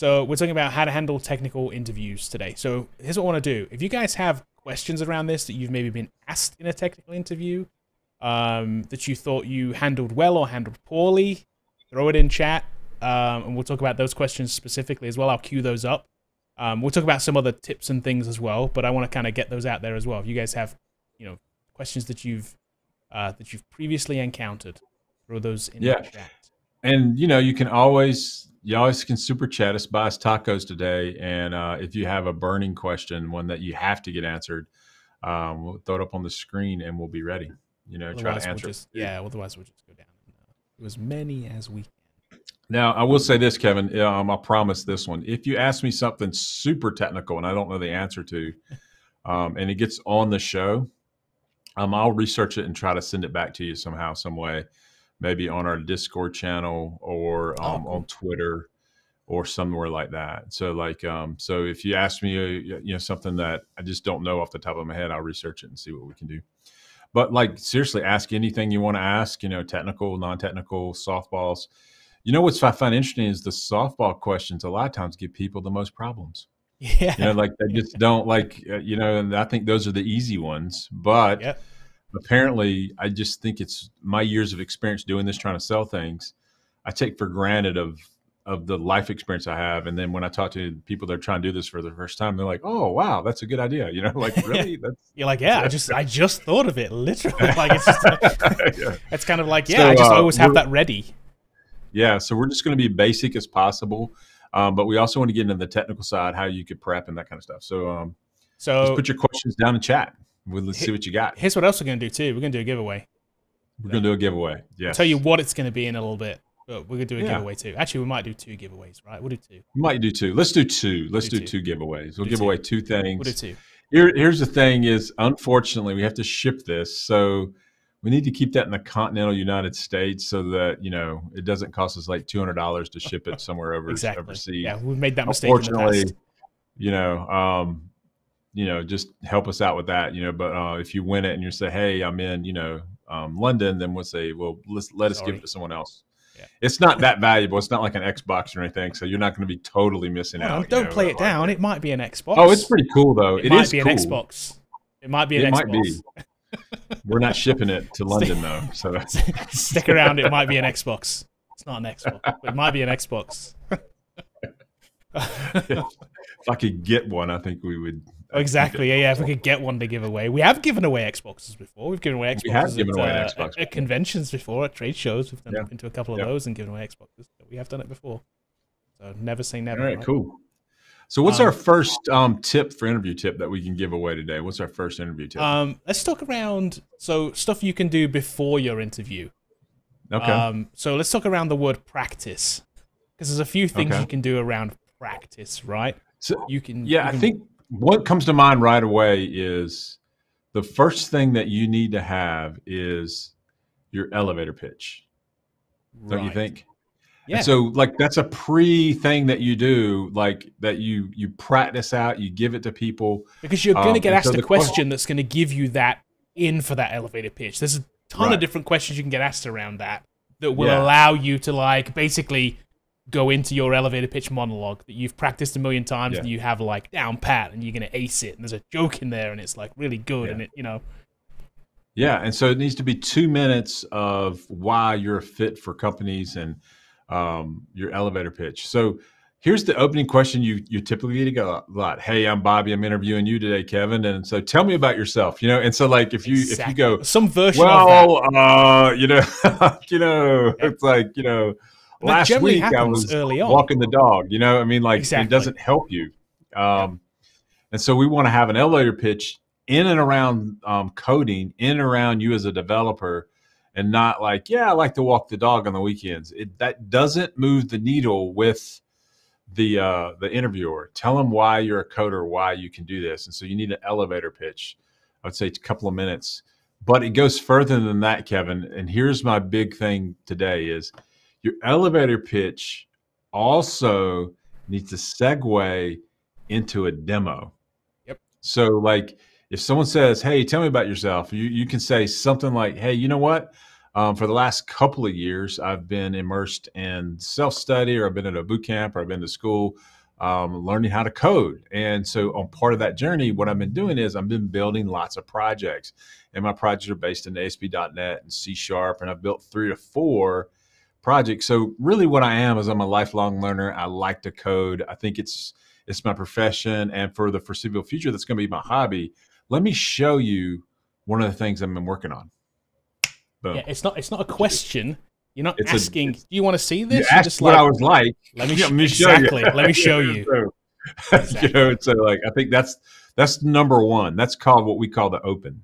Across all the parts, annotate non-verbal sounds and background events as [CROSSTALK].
So we're talking about how to handle technical interviews today. So here's what I want to do. If you guys have questions around this that you've maybe been asked in a technical interview, um, that you thought you handled well or handled poorly, throw it in chat, um, and we'll talk about those questions specifically as well. I'll queue those up. Um, we'll talk about some other tips and things as well, but I want to kind of get those out there as well. If you guys have, you know, questions that you've uh, that you've previously encountered, throw those in yeah. chat. And you know, you can always you always can super chat us, buy us tacos today, and uh, if you have a burning question, one that you have to get answered, um, we'll throw it up on the screen and we'll be ready. You know, try Otherwise to we'll answer. just, yeah, otherwise we'll just go down uh, as many as we can. Now, I will say this, Kevin. Um, I promise this one. If you ask me something super technical and I don't know the answer to, um, and it gets on the show, um, I'll research it and try to send it back to you somehow, some way, maybe on our Discord channel or Oh, um, cool. on Twitter or somewhere like that. So, like, um, so if you ask me, uh, you know, something that I just don't know off the top of my head, I'll research it and see what we can do. But like, seriously, ask anything you want to ask. You know, technical, non-technical, softballs. You know what's I find interesting is the softball questions. A lot of times give people the most problems. [LAUGHS] Yeah. You know, like they just don't like. Uh, you know, and I think those are the easy ones. But Yep. Apparently, I just think it's my years of experience doing this, trying to sell things. I take for granted of of the life experience I have, and then when I talk to people that are trying to do this for the first time, they're like, "Oh, wow, that's a good idea." You know, [LAUGHS] like really, [LAUGHS] that's You're like, yeah, I just I just thought of it, literally. [LAUGHS] Like it's just yeah. it's kind of like, yeah, So, I just uh, always have that ready. Yeah, so we're just going to be basic as possible, um, but we also want to get into the technical side, how you could prep and that kind of stuff. So um, just So put your questions down in chat. We'll, let's see what you got. here's what else we're gonna do too. We're gonna do a giveaway. We're going to do a giveaway. I'll tell you what it's gonna be in a little bit. But we're gonna do a Yeah. giveaway too. Actually, we might do two giveaways, right? We'll do two. We might do two. Let's do two. Let's Do do, two. two giveaways. We'll Do give two. away two things. We'll do two. Here, here's the thing: is unfortunately we have to ship this, so we need to keep that in the continental United States so that you know it doesn't cost us like two hundred dollars to ship it somewhere over [LAUGHS] Exactly. overseas. Yeah, we've made that mistake in the Unfortunately, past. you know, um, you know, just help us out with that, you know. But uh, if you win it and you say, "Hey, I'm in," you know, um, London, then we'll say, "Well, let's let us give it to someone else." Yeah. It's not that valuable. It's not like an Xbox or anything, so you're not going to be totally missing on, out. don't know, play it like- down. It might be an Xbox. Oh, it's pretty cool though. It, it might is be cool. an Xbox. It might be an It Xbox. might be. We're not shipping it to [LAUGHS] London though, so [LAUGHS] Stick around. It might be an Xbox. It's not an Xbox. It might be an Xbox. [LAUGHS] if I could get one, I think we would. I'd exactly. Yeah, yeah. If we could get one to give away, we have given away Xboxes before. We've given away Xboxes. We have given at, away uh, Xbox at, conventions before, at trade shows. We've done Yeah. been to a couple of Yeah. those and given away Xboxes. We have done it before. So never say never. All right, right? cool. So, what's Um, our first um, tip for interview tip that we can give away today? What's our first interview tip? Um, let's talk around so stuff you can do before your interview. okay. Um, so let's talk around the word practice because there's a few things Okay. you can do around practice, right? so, You can. yeah, you I think what comes to mind right away is the first thing that you need to have is your elevator pitch. Don't you think? Yeah. And so like that's a pre thing that you do, like that you you practice out, you give it to people. Because you're going Um, to get and asked so a question question- that's going to give you that in for that elevator pitch. There's a ton of different questions you can get asked around that that will Yeah. allow you to like basically go into your elevator pitch monologue that you've practiced a million times Yeah. and you have like down pat and you're going to ace it and there's a joke in there and it's like really good Yeah. and it you know Yeah, and so it needs to be two minutes of why you're a fit for companies and um, your elevator pitch. So here's the opening question you you typically get a lot. Hey, I'm Bobby. I'm interviewing you today, Kevin. And so tell me about yourself. You know, and so like if you if you go, some version of that. well, uh, you know, [LAUGHS] you know, it's like you know, Last week I was early on. walking the dog. You know, I mean, like Exactly. it doesn't help you. Um, And so we want to have an elevator pitch in and around um, coding, in and around you as a developer, and not like, yeah, I like to walk the dog on the weekends. It that doesn't move the needle with the uh, the interviewer. Tell them why you're a coder, why you can do this, and so you need an elevator pitch. I would say a couple of minutes, but it goes further than that, Kevin. And here's my big thing today: is your elevator pitch also needs to segue into a demo. Yep. So, like, if someone says, "Hey, tell me about yourself," you you can say something like, "Hey, you know what? um, for the last couple of years, I've been immersed in self study, or I've been at a boot camp, or I've been to school, um, learning how to code. And so, on part of that journey, what I've been doing is I've been building lots of projects, and my projects are based in ASP.NET and C Sharp, and I've built three to four projects. So, really, what I am is I'm a lifelong learner. I like to code. I think it's it's my profession, and for the foreseeable future, that's going to be my hobby. Let me show you one of the things I've been working on. Boom. Yeah, it's not it's not a question. You're not It's a- asking. do you want to see this? You asked just what like, I was like. let me, [LAUGHS] let me show exactly. you. Let me show you. So, [LAUGHS] you know, so like I think that's that's number one. That's called what we call the open.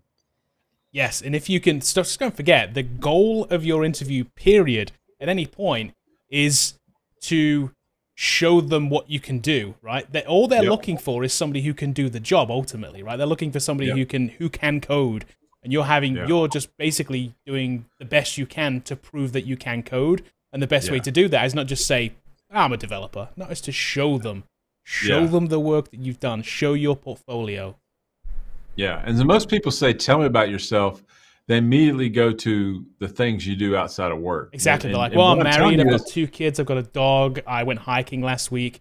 Yes, and if you can, just don't forget the goal of your interview period at any point is to show them what you can do. Right? That all they're Yep. looking for is somebody who can do the job. Ultimately, right? They're looking for somebody Yep. who can who can code, and you're having Yeah. you're just basically doing the best you can to prove that you can code. And the best way to do that is not just say I'm a developer. No, it's to show them, show Yeah. them the work that you've done, show your portfolio. Yeah, and so most people say, "Tell me about yourself." They immediately go to the things you do outside of work. Exactly. And- They're like, well, I'm married. I've got two kids. I've got a dog. I went hiking last week.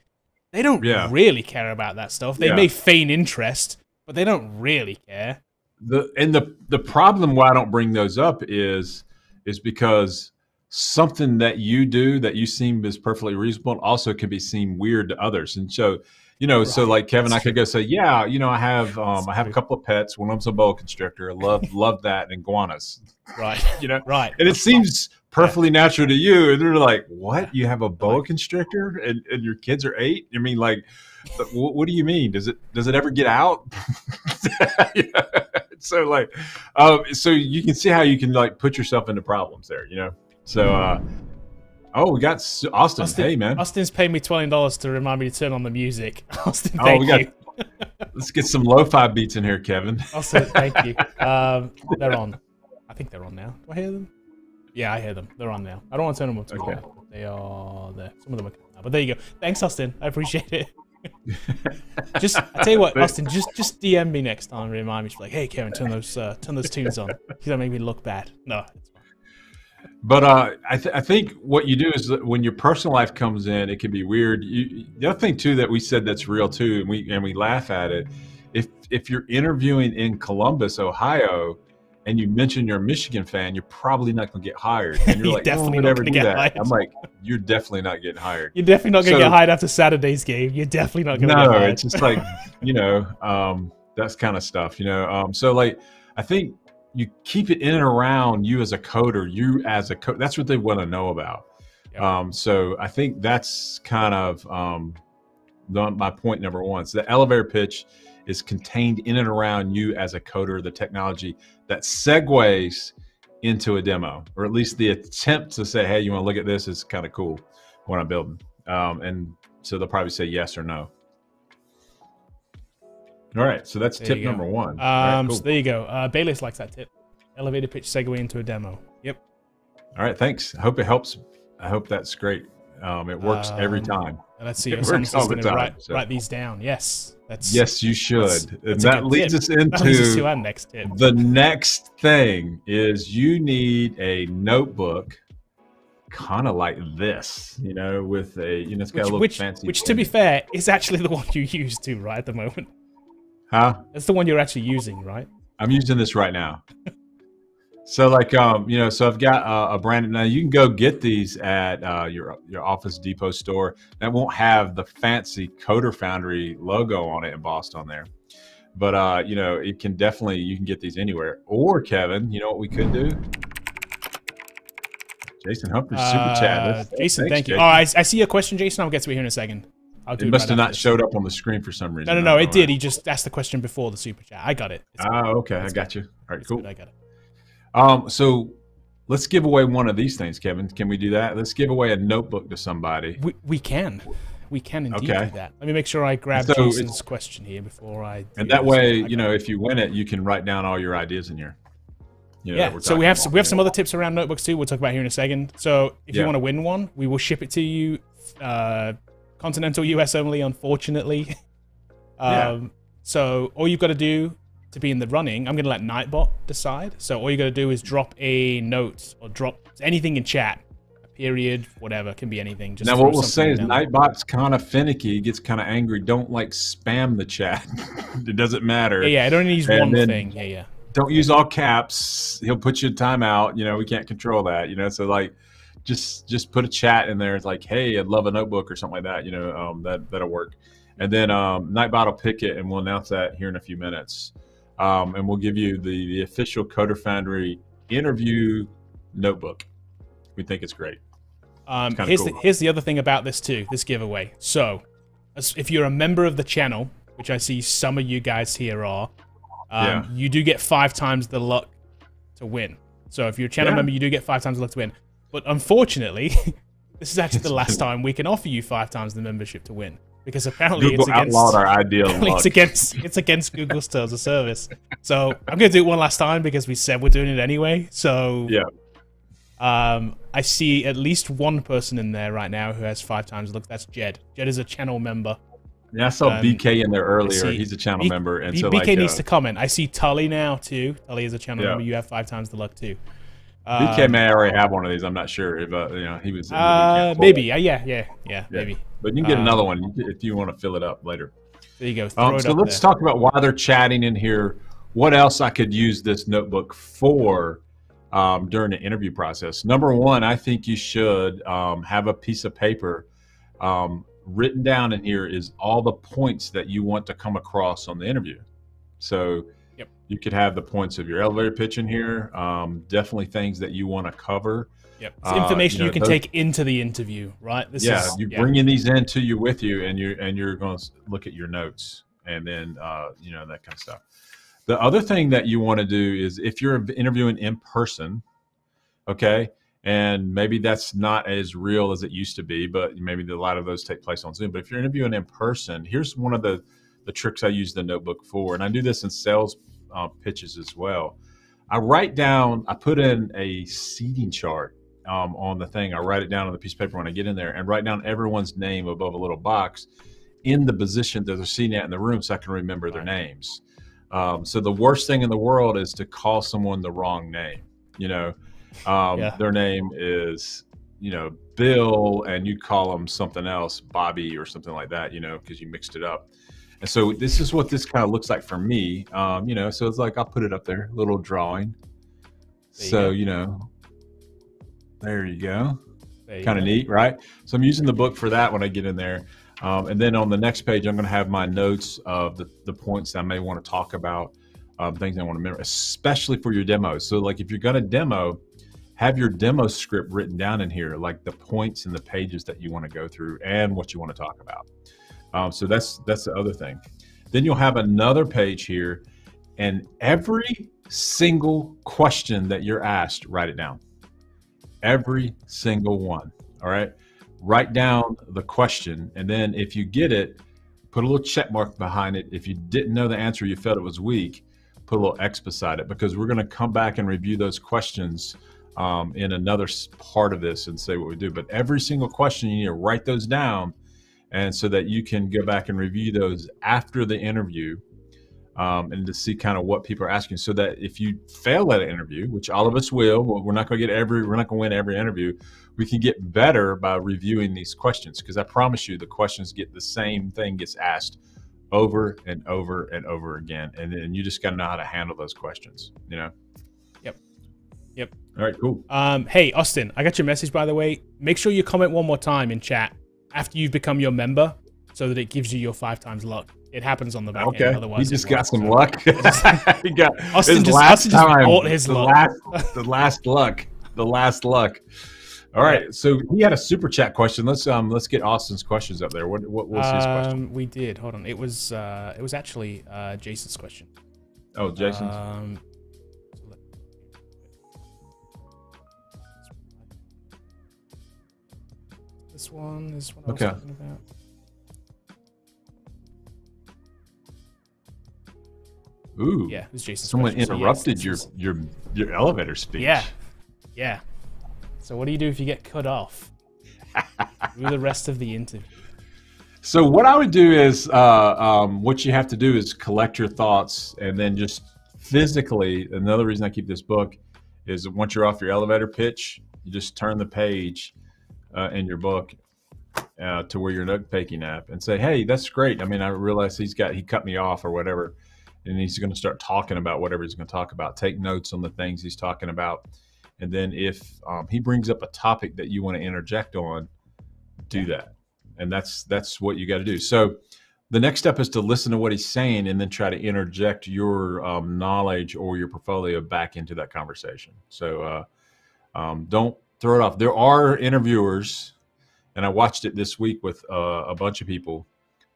They don't Yeah. really care about that stuff. They Yeah. may feign interest, but they don't really care. the and the the problem why I don't bring those up is is because something that you do that you seem is perfectly reasonable also can be seen weird to others. And so, you know, so like Kevin, That's I could go say, yeah, you know, I have um, I have a couple of pets. One of them's a boa constrictor. I love love that and iguanas. Right. [LAUGHS] You know, right. and it seems perfectly natural to you. And they're like, what? You have a boa constrictor and, and your kids are eight? I mean, like, what, what do you mean? Does it does it ever get out? [LAUGHS] Yeah. So like, um, so you can see how you can like put yourself into problems there, you know. So, uh, oh, we got Austin. Austin, hey, man, Austin's paid me twenty dollars to remind me to turn on the music. [LAUGHS] Austin, Oh, thank we got- you. [LAUGHS] let's get some lo-fi beats in here, Kevin. [LAUGHS] Austin, thank you. Um, they're on. I think they're on now. Do I hear them? Yeah, I hear them. They're on now. I don't want to turn them up too Okay. They are there. Some of them are coming now, but there you go. Thanks, Austin. I appreciate it. just I tell you what, Austin, just just DM me next time. Remind me, just be like, hey, Kevin, turn those uh, turn those tunes on. You don't make me look bad. No, it's. But uh, I, th- I think what you do is that when your personal life comes in, it can be weird. You, the other thing too that we said that's real too, and we and we laugh at it. If if you're interviewing in Columbus, Ohio, and you mention you're a Michigan fan, you're probably not going to get hired. And you're [LAUGHS] You're like, definitely oh, not never gonna do get that. hired. I'm like, you're definitely not getting hired. You're definitely not gonna So- get hired after Saturday's game. You're definitely not gonna no, get hired. it's just like you know, um, that's kind of stuff. You know, um, so like I think you keep it in and around you as a coder, you as a code. That's what they want to know about. Yep. Um, so I think that's kind of um, the, my point number one. So the elevator pitch is contained in and around you as a coder, the technology that segues into a demo, or at least the attempt to say, "Hey, you want to look at this? Is kind of cool what I'm building." Um, and so they'll probably say yes or no. All right, so that's There tip number one. Right, Um, cool. so there you go. Uh, Bayless likes that tip. Elevator pitch segue into a demo. Yep. All right, thanks. I hope it helps. I hope that's great. Um, it works every Um, time. Let's see. It if works all the to time, write, so- write these down. Yes. That's Yes, you should. that's- that's a that leads tip. us That leads us to into our next tip. the next thing is you need a notebook kind of like this, you know, with a, you know, it's got a Which, little which, fancy. which, to be fair, is actually the one you use too, right? At the moment, huh? that's the one you're actually using, right? I'm using this right now. [LAUGHS] So like um you know so I've got uh, a brand now you can go get these at uh, your your Office Depot store that won't have the fancy Coder Foundry logo on it embossed on there, but uh you know it can definitely you can get these anywhere. Or Kevin, you know what we could do? Jason Humphrey super chat. Uh, Jason, thanks, thank you. Oh, I, I see a question, Jason. I'll get to it here in a second. I'll do It it must right have not this. showed up on the screen for some reason. No, no, no. It did. He just asked the question before the super chat. I got it. It's Ah, okay, I That's got you. All right, It's cool. good, I got it. Um, so let's give away one of these things, Kevin. Can we do that? Let's give away a notebook to somebody. We, we can. We can indeed Okay. do that. Let me make sure I grab So Jason's question here before I. And that way, I you know, if you win it, you can write down all your ideas in here. You know, yeah. So we have some, we have some other tips around notebooks too. We'll talk about here in a second. So if you want to win one, we will ship it to you. Uh, continental US only, unfortunately. [LAUGHS] Yeah. um, So all you've got to do to be in the running, I'm going to let Nightbot decide. So all you got to do is drop a note or drop anything in chat. A period, whatever, can be anything. Just now, what we'll say is Nightbot's kind of finicky. He gets kind of angry. Don't like spam the chat. [LAUGHS] it doesn't matter. Yeah, yeah. I don't use one thing. Yeah, yeah. Don't use all caps. He'll put you in timeout. You know, we can't control that. You know, so like, just just put a chat in there. It's like, hey, I'd love a notebook or something like that. You know, um, that that'll work. And then um, Nightbot will pick it, and we'll announce that here in a few minutes. Um, and we'll give you the, the official Coder Foundry interview notebook. We think it's great. Um, it's here's cool. the here's the other thing about this too. This giveaway. So, if you're a member of the channel, which I see some of you guys here are, um, yeah. you do get five times the luck to win. So if you're a channel yeah. member, you do get five times the luck to win. But unfortunately, [LAUGHS] this is actually the last [LAUGHS] time we can offer you five times the membership to win because apparently Google it's against our [LAUGHS] ideal. it's against it's against Google's terms of service. So I'm gonna do it one last time because we said we're doing it anyway. So yeah. Um, I see at least one person in there right now who has five times look. That's Jed. Jed is a channel member. Yeah, I saw um, BK in there earlier. See, He's a channel B- member, and B- so BK like, needs uh, to comment. I see Tully now too. Tully is a channel yeah. member. You have five times the luck too. BK um, may already have one of these. I'm not sure if uh, you know he was. Uh, maybe. Uh, yeah, yeah, yeah, yeah, maybe. But you can get um, another one if you want to fill it up later. There you go. Um, so let's there. talk about why they're chatting in here. What else I could use this notebook for um, during the interview process? Number one, I think you should um, have a piece of paper um, written down in here is all the points that you want to come across on the interview. So you could have the points of your elevator pitch in here. Um, definitely things that you want to cover. Yep. It's information uh, you, know, you, can those, take into the interview, right? This yeah, is, you're yeah. bringing these into you with you, and you're and you're going to look at your notes, and then uh, you know that kind of stuff. The other thing that you want to do is if you're interviewing in person, okay, and maybe that's not as real as it used to be, but maybe a lot of those take place on Zoom. But if you're interviewing in person, here's one of the the tricks I use the notebook for, and I do this in sales uh, pitches as well. I write down, I put in a seating chart um, on the thing. I write it down on the piece of paper when I get in there and write down everyone's name above a little box in the position that they're sitting at in the room so I can remember their names. Um, so the worst thing in the world is to call someone the wrong name. You know, um, yeah. their name is, you know, Bill, and you call them something else, Bobby or something like that, you know, because you mixed it up. And so this is what this kind of looks like for me. Um, you know, so it's like I'll put it up there, little drawing. You so, go. you know, there you go. Kind of neat, right? So I'm using the book for that when I get in there. Um, and then on the next page, I'm going to have my notes of the, the points that I may want to talk about, um, things I want to remember, especially for your demos. So, like if you're going to demo, have your demo script written down in here, like the points and the pages that you want to go through and what you want to talk about. Um, so that's that's the other thing. Then you'll have another page here, and every single question that you're asked, write it down. Every single one. All right. Write down the question, and then if you get it, put a little check mark behind it. If you didn't know the answer, you felt it was weak, put a little X beside it because we're going to come back and review those questions um, in another part of this and say what we do. But every single question, you need to write those down and so that you can go back and review those after the interview um, and to see kind of what people are asking so that if you fail at an interview which all of us will we're not going to get every we're not going to win every interview we can get better by reviewing these questions because i promise you the questions get the same thing gets asked over and over and over again and then you just got to know how to handle those questions you know? Yep. Yep. All right cool. Um hey austin i got your message by the way. Make sure you comment one more time in chat after you've become your member so that it gives you your five times luck. It happens on the back okay. end. Otherwise, he just got some so luck. [LAUGHS] [LAUGHS] he got Austin just, last Austin time, just his the luck. Last, [LAUGHS] the last luck. The last luck. All right. So he had a super chat question. Let's um let's get Austin's questions up there. What what was his question? Um, we did. Hold on. It was uh it was actually uh Jason's question. Oh, Jason's. Um, This one is what I was okay. talking about. Ooh. Yeah, it was Jason. Someone interrupted so yes, your your your elevator speech. Yeah. Yeah. So what do you do if you get cut off? [LAUGHS] do the rest of the interview. So what I would do is, uh, um, what you have to do is collect your thoughts and then just physically. Another reason I keep this book is once you're off your elevator pitch, you just turn the page uh, in your book uh, to where you're note taking app and say, "Hey, that's great. I mean, I realize he's got he cut me off or whatever, and he's going to start talking about whatever he's going to talk about. Take notes on the things he's talking about, and then if um, he brings up a topic that you want to interject on, do that. And that's that's what you got to do. So the next step is to listen to what he's saying and then try to interject your um, knowledge or your portfolio back into that conversation. So uh, um, don't throw it off. There are interviewers, and I watched it this week with uh, a bunch of people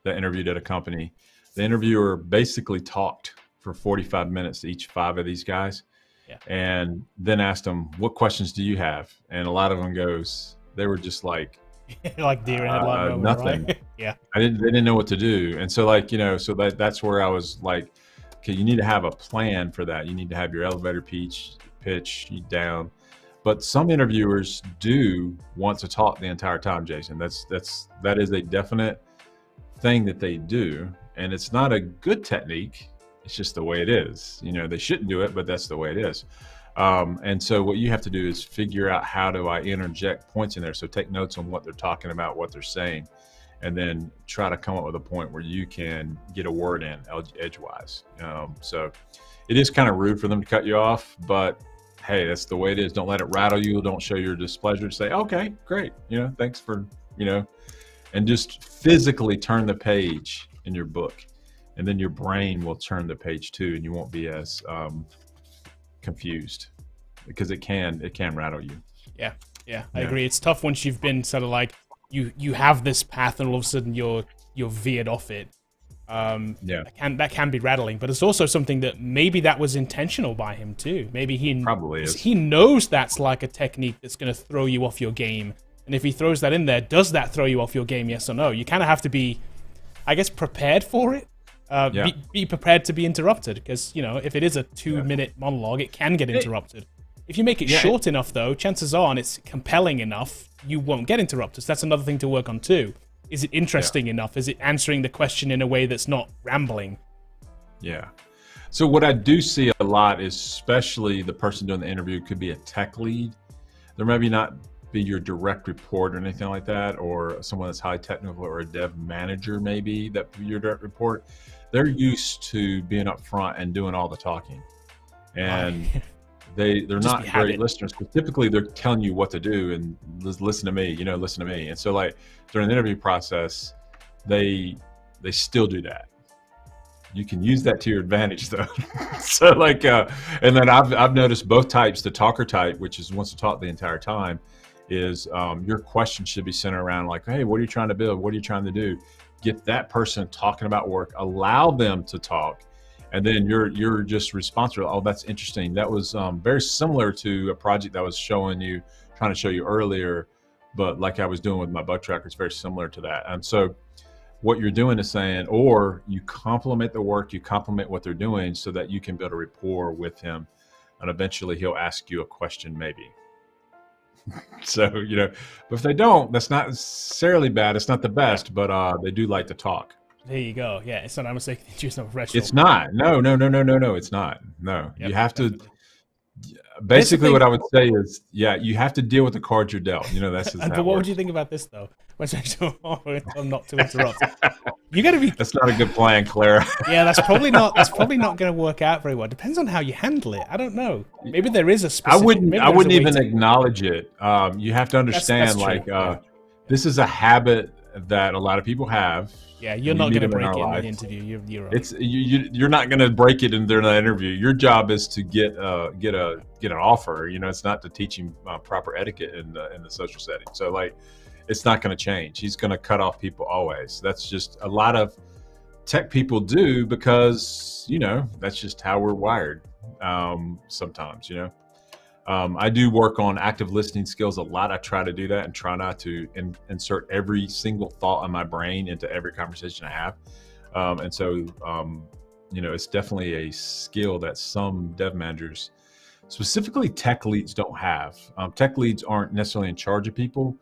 that interviewed at a company. The interviewer basically talked for 45 minutes to each five of these guys yeah. and then asked them, What questions do you have? And a lot of them goes, They were just like, [LAUGHS] like deer in headlight uh, nothing. Right? [LAUGHS] yeah, I didn't. They didn't know what to do, and so like you know, so that that's where I was like, okay, you need to have a plan for that. You need to have your elevator pitch pitch down. But some interviewers do want to talk the entire time, Jason. That's that's that is a definite thing that they do, and it's not a good technique. It's just the way it is. You know, they shouldn't do it, but that's the way it is. Um, and so what you have to do is figure out how do I interject points in there. So take notes on what they're talking about, what they're saying, and then try to come up with a point where you can get a word in edgewise. Um, so it is kind of rude for them to cut you off, but hey, that's the way it is. Don't let it rattle you. Don't show your displeasure. Say, okay, great. You know, thanks for, you know, and just physically turn the page in your book. And then your brain will turn the page too, and you won't be as um, confused because it can it can rattle you. Yeah, yeah, I yeah. agree. It's tough once you've been sort of like you you have this path and all of a sudden you're you're veered off it. Um, yeah, that can that can be rattling, but it's also something that maybe that was intentional by him too. Maybe he probably is. He knows that's like a technique that's going to throw you off your game, and if he throws that in there, does that throw you off your game? Yes or no? You kind of have to be, I guess, prepared for it. Uh, yeah. be, be, prepared to be interrupted because you know if it is a two-minute yeah. monologue, it can get interrupted. If you make it yeah, short it, enough, though, chances are, and it's compelling enough, you won't get interrupted. So that's another thing to work on too. Is it interesting enough? Is it answering the question in a way that's not rambling? Yeah. So what I do see a lot is, especially the person doing the interview, could be a tech lead. There maybe not be your direct report or anything like that, or someone that's high technical or a dev manager maybe that your direct report they're used to being up front and doing all the talking, and [LAUGHS] they they're not great listeners. But typically, they're telling you what to do and listen to me. You know, listen to me. And so, like during the interview process, they they still do that. You can use that to your advantage, though. [LAUGHS] so, like, uh, and then I've I've noticed both types. The talker type, which is wants to talk the entire time, is um, your question should be centered around like, hey, what are you trying to build? What are you trying to do? get that person talking about work, allow them to talk, and then you're you're just responsible. Oh, that's interesting. That was um, very similar to a project that I was showing you, trying to show you earlier, but like I was doing with my bug tracker, it's very similar to that. And so, what you're doing is saying, or you compliment the work, you compliment what they're doing, so that you can build a rapport with him, and eventually he'll ask you a question, maybe. [LAUGHS] so you know, but if they don't, that's not necessarily bad. It's not the best, but uh, they do like to talk. There you go. Yeah, it's not. I'm mistaken. It's [LAUGHS] not professional. It's not. No, no, no, no, no, no. It's not. No, yep, you have definitely. to. Basically, what I would say is, yeah, you have to deal with the cards you're dealt. You know, that's. [LAUGHS] just. but what works. would you think about this though? I'm [LAUGHS] not to interrupt. You got to be. That's not a good plan, Clara. yeah, that's probably not. That's probably not going to work out very well. Depends on how you handle it. I don't know. Maybe there is a specific. I wouldn't. I wouldn't even to... acknowledge it. Um, you have to understand, that's, that's like, uh, yeah. this is a habit that a lot of people have. Yeah, you're not going to break it in an interview. You're, you're right. It's you, you. are not going to break it in their interview. Your job is to get uh get a get an offer. You know, it's not to teach him uh, proper etiquette in the in the social setting. So like, it's not going to change. He's going to cut off people always. That's just a lot of tech people do because you know that's just how we're wired. Um, sometimes, you know. Um, I do work on active listening skills a lot. I try to do that and try not to in, insert every single thought in my brain into every conversation I have. Um, and so, um, you know, it's definitely a skill that some dev managers, specifically tech leads, don't have. Um, tech leads aren't necessarily in charge of people;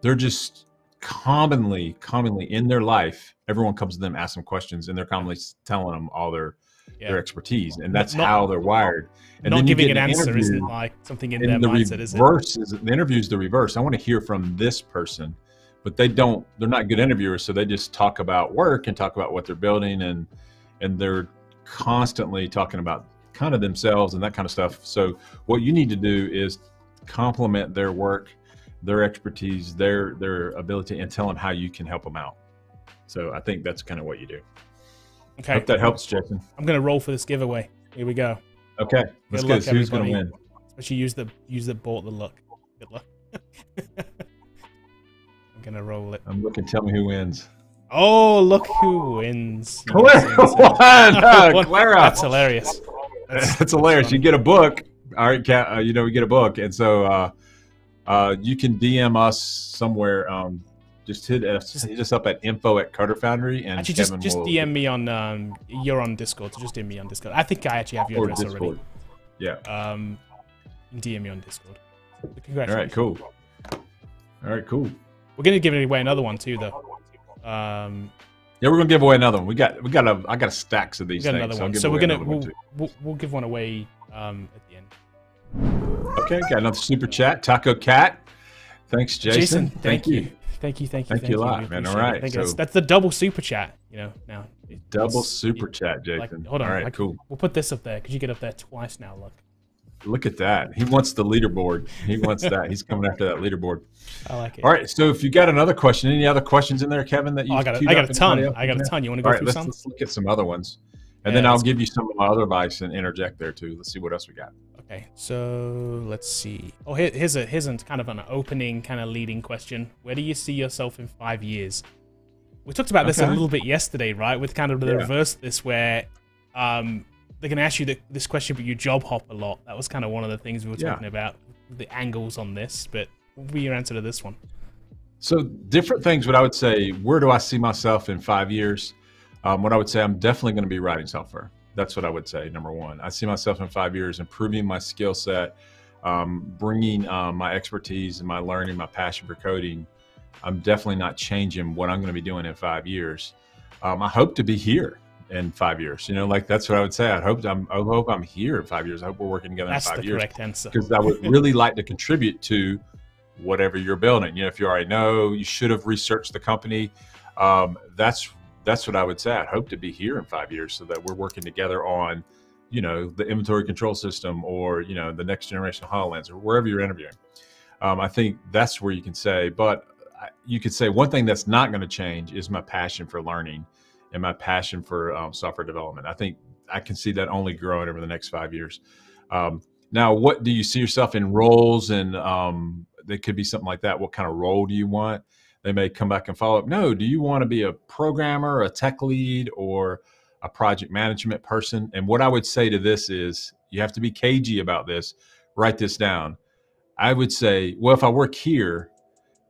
they're just commonly, commonly in their life, everyone comes to them, asks them questions, and they're commonly telling them all their Yeah. their expertise, and that's Not- how they're wired. And Not then giving an an answer isn't like something in their the mindset, is reverse is the interview is the reverse. I want to hear from this person, but they don't. They're not good interviewers, so they just talk about work and talk about what they're building, and and they're constantly talking about kind of themselves and that kind of stuff. So what you need to do is complement their work, their expertise, their their ability, and tell them how you can help them out. So I think that's kind of what you do. Okay. Hope that helps, Jason. I'm gonna roll for this giveaway. Here we go. Okay, let's go. Who's going to win? Especially use the use the bought the luck. Good luck. [LAUGHS] I'm gonna roll it. I'm looking. Tell me who wins. Oh, look who wins! [LAUGHS] Clara Yes, yes, [LAUGHS] won. Uh, Clara. That's hilarious. That's, hilarious. You get a book. All right, Kat, uh, you know, we get a book. And so uh, uh, you can DM us somewhere. Um, just hit us, hit us up at info at Coder Foundry. And Actually, just Kevin just DM me on um, you're on Discord, so just DM me on Discord. I think I actually have your address Discord. Yeah. Um, DM me on Discord. So All congratulations. right, cool. All right, cool. We're gonna give away another one too, though. Um, Yeah, we're gonna give away another one. We got we got a I got a stacks of we these got things. another so one. give So we're gonna we'll, we'll we'll give one away um at the end. Okay, got another super chat. Taco Cat. Thanks, Jason. thank, you. Thank you, thank you, Thank you a lot, man. All right, I think that's, so- that's the double super chat. You know, now Double super chat, Jason. like, hold on, All right, like, cool. We'll put this up there because you get up there twice now. Look, Look at that. He wants the leaderboard. He wants that. He's coming after that leaderboard. [LAUGHS] I like it. All right. So if you got another question, any other questions in there, Kevin? That you Oh, I got a, I got a ton. I got a ton. You want to go All right. through Let's, some? let's look at some other ones, and Yeah, then I'll give you some of my other advice and interject there too. Let's see what else we got. Okay, so let's see. Oh, here, here's a here's a kind of an opening, kind of leading question. Where do you see yourself in five years? We talked about this a little bit yesterday, right? With kind of the Yeah. reverse this, where um, they're going to ask you the, this question, but you job hop a lot. That was kind of one of the things we were Yeah. talking about, the angles on this. But what would be your answer to this one? So different things. What I would say, where do I see myself in five years? Um, what I would say, I'm definitely going to be writing software. That's what I would say. Number one, I see myself in five years improving my skill set, um, bringing um, my expertise and my learning, my passion for coding. I'm definitely not changing what I'm going to be doing in five years. Um, I hope to be here in five years. You know, like that's what I would say. I hope I'm. I hope I'm here in five years. I hope we're working together That's in the five years correct answer. because I would really [LAUGHS] like to contribute to whatever you're building. You know, if you already know, you should have researched the company. Um, that's that's what I would say. I'd hope to be here in five years so that we're working together on, you know, the inventory control system or you know the next generation of Hololens or wherever you're interviewing. Um, I think that's where you can say, but I- you could say one thing that's not going to change is my passion for learning and my passion for um, software development. I think I can see that only growing over the next five years. Um, now, what do you see yourself in roles? And um, they could be something like that. What kind of role do you want? They may come back and follow up. No, do you want to be a programmer, a tech lead, or a project management person? And what I would say to this is you have to be cagey about this. Write this down. I would say, well, if I work here,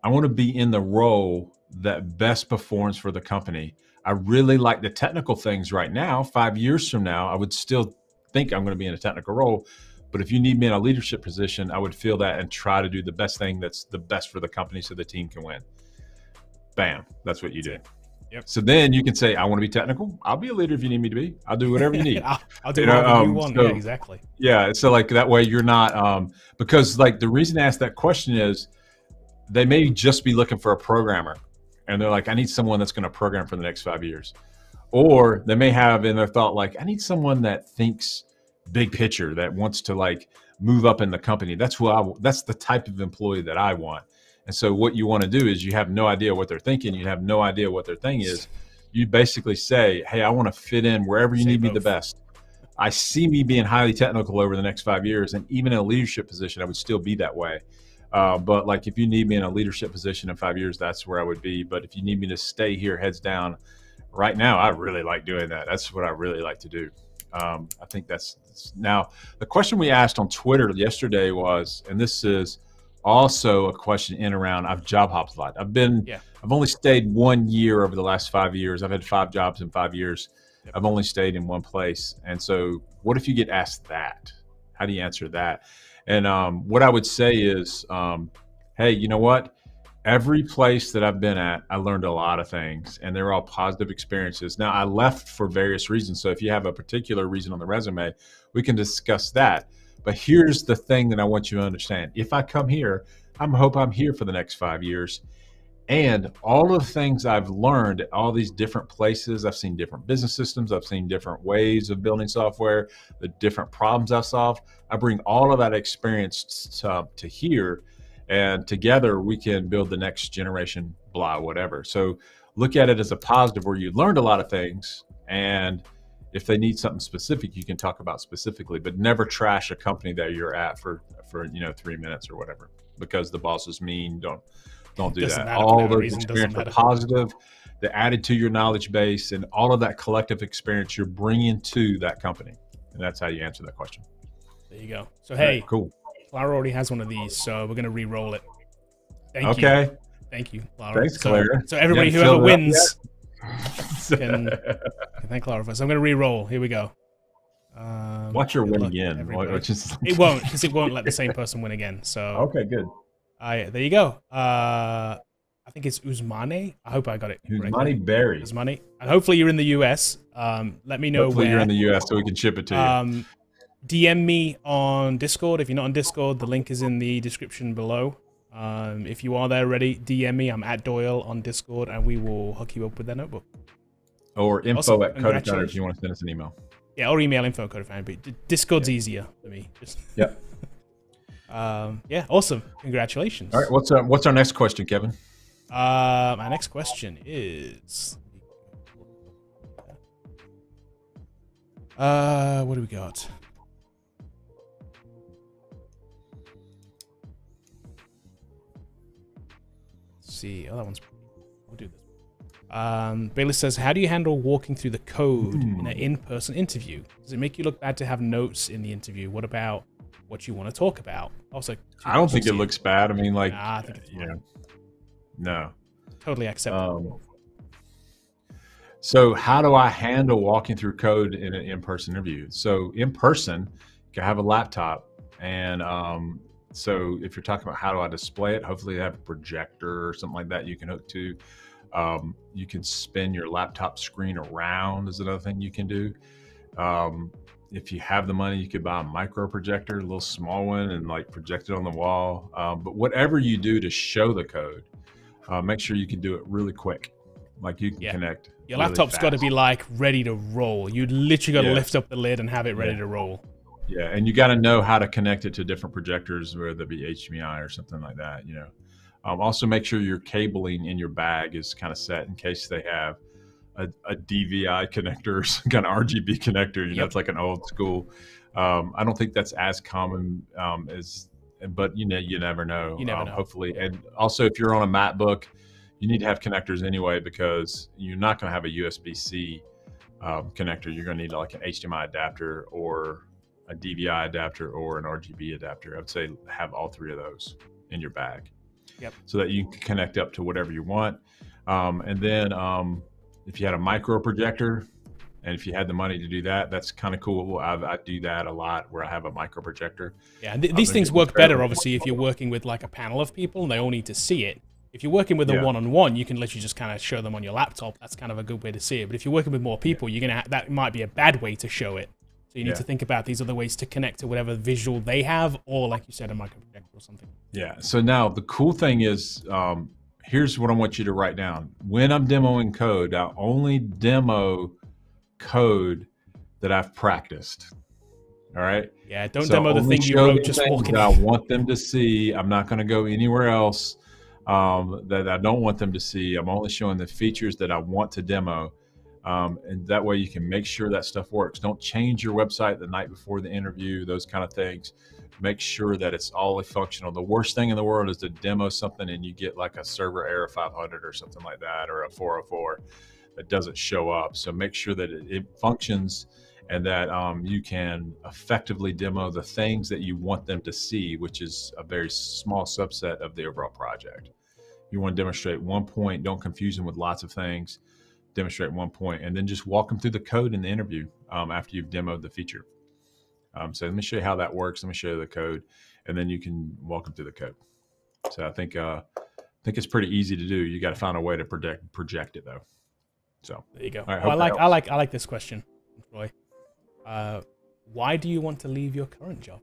I want to be in the role that best performs for the company. I really like the technical things right now. Five years from now, I would still think I'm going to be in a technical role. But if you need me in a leadership position, I would feel that and try to do the best thing that's the best for the company so the team can win. Bam. That's what you do. Yep. So then you can say, I want to be technical. I'll be a leader if you need me to be. I'll do whatever you [LAUGHS] need. I'll, I'll do You know, whatever you um, want. so- yeah, exactly. Yeah. So like that way you're not um because like the reason I asked that question is they may just be looking for a programmer and they're like, I need someone that's going to program for the next five years. Or they may have in their thought like, I need someone that thinks big picture, that wants to like move up in the company. That's who I that's the type of employee that I want. And so what you want to do is you have no idea what they're thinking, you have no idea what their thing is. You basically say, Hey, I want to fit in wherever you Say need me the best. I see me being highly technical over the next five years, and even in a leadership position, I would still be that way. Uh, but like, if you need me in a leadership position in five years, that's where I would be. But if you need me to stay here, heads down, right now, I really like doing that. That's what I really like to do. Um, I think that's, that's now the question we asked on Twitter yesterday was, and this is also a question in around. I've job hopped a lot. I've been, Yeah. I've only stayed one year over the last five years. I've had five jobs in five years. Yep. I've only stayed in one place. And so, what if you get asked that? How do you answer that? And um, what I would say is, um, hey, you know what? every place that I've been at, I learned a lot of things, and they're all positive experiences. Now, I left for various reasons. So, if you have a particular reason on the resume, we can discuss that. But here's the thing that I want you to understand: if I come here, I'm hope I'm here for the next five years, and all of the things I've learned at all these different places. I've seen different business systems. I've seen different ways of building software, the different problems I've solved. I bring all of that experience to, to here and together we can build the next generation blah whatever so look at it as a positive where you learned a lot of things and if they need something specific you can talk about specifically but never trash a company that you're at for for you know three minutes or whatever because the boss is mean don't don't do that all those experiences are positive that added to your knowledge base and all of that collective experience you're bringing to that company and that's how you answer that question there you go so hey right, cool Clara already has one of these, so we're going to re-roll it. Thank okay. You. Thank you, Clara. Thanks, Clara. So, so everybody, whoever wins, [LAUGHS] can, can, thank. So I'm going to re-roll. Here we go. Um, Watch your win again. Just... it won't, because it won't let the same person win again. So okay, good. Uh, there you go. Uh, I think it's Usmane. I hope I got it. Usmane Berry. Usmane. And hopefully you're in the US. Um, let me know hopefully where. you're in the US so we can ship it to you. Um, DM me on Discord. If you're not on Discord, the link is in the description below. Um, if you are there ready, DM me. I'm at Doyle on Discord, and we will hook you up with that notebook. Or info also, at Coder if you want to send us an email. Yeah, or email info Coder But Discord's yeah. easier for me. Just [LAUGHS] yeah. um, yeah, awesome. Congratulations. All right, what's our, what's our next question, Kevin? Uh, my next question is. Uh, what do we got? See. Oh, that one's. We'll do this. Um, Bailey says, "How do you handle walking through the code mm. in an hmm. in-person interview? Does it make you look bad to have notes in the interview? What about what you want to talk about?" Also, I don't think it looks bad. I mean, like, nah, I think it's know, no, totally acceptable. Um, so, how do I handle walking through code in an in-person interview? So, in person, you can have a laptop, and um, so if you're talking about how do I display it, hopefully you have a projector or something like that you can hook to. Um, you can spin your laptop screen around is another thing you can do. Um, if you have the money, you could buy a micro projector, a little small one, and like project it on the wall. Um, but whatever you do to show the code, uh, make sure you can do it really quick. Like you can yeah. connect. Your really laptop's got to be like ready to roll. You literally got to yeah. lift up the lid and have it ready yeah. to roll. Yeah, and you got to know how to connect it to different projectors, whether it be HDMI or something like that. You know, um, also make sure your cabling in your bag is kind of set in case they have a, a DVI connector, or [LAUGHS] some kind of RGB connector. You know, it's like an old school. Um, I don't think that's as common um, as, but you know, you never know. You never um, know. Hopefully, and also if you're on a MacBook, you need to have connectors anyway because you're not going to have a USB C um, connector. You're going to need like an HDMI adapter or a DVI adapter or an RGB adapter. I would say have all three of those in your bag. Yep. So that you can connect up to whatever you want. Um, and then um, if you had a micro projector, and if you had the money to do that, that's kind of cool. I, I, do that a lot where I have a micro projector. Yeah, th- these things work better, obviously, if you're working with like a panel of people and they all need to see it. If you're working with a yeah. one-on-one, you can literally just kind of show them on your laptop. That's kind of a good way to see it. But if you're working with more people, you're gonna ha- that might be a bad way to show it. So you need yeah. to think about these other ways to connect to whatever visual they have, or like you said, a micro projector or something. Yeah. So now the cool thing is, um, here's what I want you to write down. When I'm demoing code, I only demo code that I've practiced. All right. Yeah. Don't so demo the thing you wrote just walking. I want them to see. I'm not going to go anywhere else um, that I don't want them to see. I'm only showing the features that I want to demo um, and that way you can make sure that stuff works. Don't change your website the night before the interview, those kind of things. Make sure that it's all functional. The worst thing in the world is to demo something and you get like a server error 500 or something like that, or a 404 that doesn't show up. So make sure that it, it functions and that um, you can effectively demo the things that you want them to see, which is a very small subset of the overall project. You want to demonstrate one point, don't confuse them with lots of things demonstrate one point, and then just walk them through the code in the interview um, after you've demoed the feature. Um, so let me show you how that works. Let me show you the code, and then you can walk them through the code. So I think uh, think it's pretty easy to do. You got to find a way to project project it though. So there you go. right, Oh, I like I like I like this question, Roy. Uh, why do you want to leave your current job?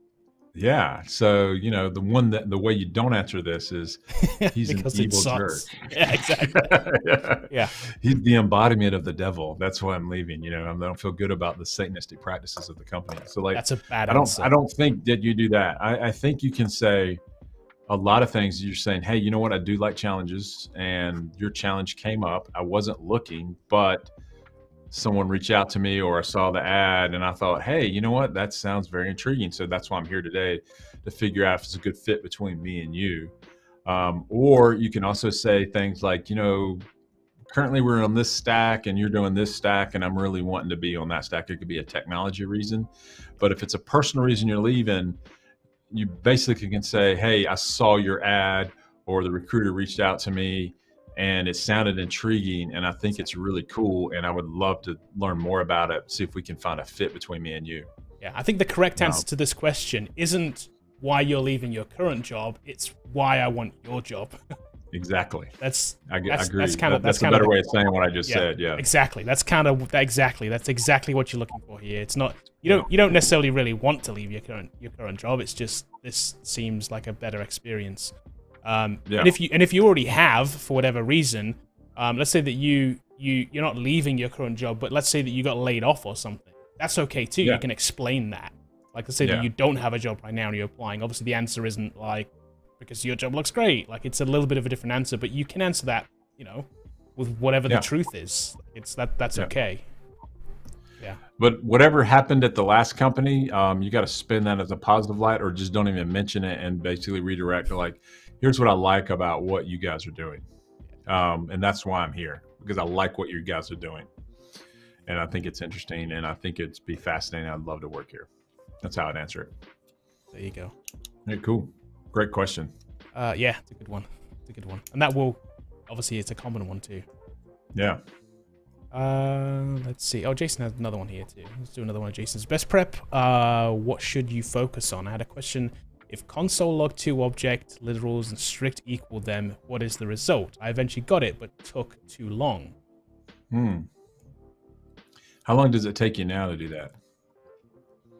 Yeah, so you know the one that the way you don't answer this is [LAUGHS] He's an evil sucks. [LAUGHS] Yeah, exactly. yeah. [LAUGHS] Yeah. he's the embodiment of the devil. That's why I'm leaving. You know, I don't feel good about the Satanistic practices of the company. So like, That's a bad I don't answer. I don't think that you do that. I, I think you can say a lot of things. You're saying, hey, you know what? I do like challenges, and your challenge came up. I wasn't looking, but someone reached out to me or I saw the ad and I thought, hey, you know what? That sounds very intriguing. So that's why I'm here today to figure out if it's a good fit between me and you. Um, or you can also say things like, you know, currently we're on this stack and you're doing this stack and I'm really wanting to be on that stack. It could be a technology reason. But if it's a personal reason you're leaving, you basically can say, hey, I saw your ad or the recruiter reached out to me and it sounded intriguing and I think it's really cool and I would love to learn more about it, see if we can find a fit between me and you. Yeah, I think the correct No. answer to this question isn't why you're leaving your current job. It's why I want your job. [LAUGHS] Exactly. That's I, g- I That's- agree. that's kinda- That- that's that's, a kinda better the- way of saying what I just said. Yeah. exactly. That's kind of that exactly. That's exactly what you're looking for here. It's not you don't you don't necessarily really want to leave your current your current job. It's just this seems like a better experience. Um, Yeah. And if you and if you already have for whatever reason, um, let's say that you you you're not leaving your current job, but let's say that you got laid off or something. That's okay too. Yeah. You can explain that. Like let's say Yeah. that you don't have a job right now and you're applying. Obviously, the answer isn't like because your job looks great. Like it's a little bit of a different answer, but you can answer that. You know, with whatever the truth is. It's that that's okay. Yeah. But whatever happened at the last company, um, you got to spin that as a positive light, or just don't even mention it and basically redirect to like, here's what I like about what you guys are doing, um, and that's why I'm here because I like what you guys are doing, and I think it's interesting, and I think it'd be fascinating. I'd love to work here. That's how I'd answer it. There you go. Hey, cool, great question. Uh, yeah, it's a good one. It's a good one, and that will obviously it's a common one too. Yeah, Uh, let's see. Oh, Jason has another one here too. Let's do another one of Jason's best prep. Uh, what should you focus on? I had a question. If console log two object literals and strict equal them, what is the result? I eventually got it, but took too long. hmm. How long does it take you now to do that? [LAUGHS]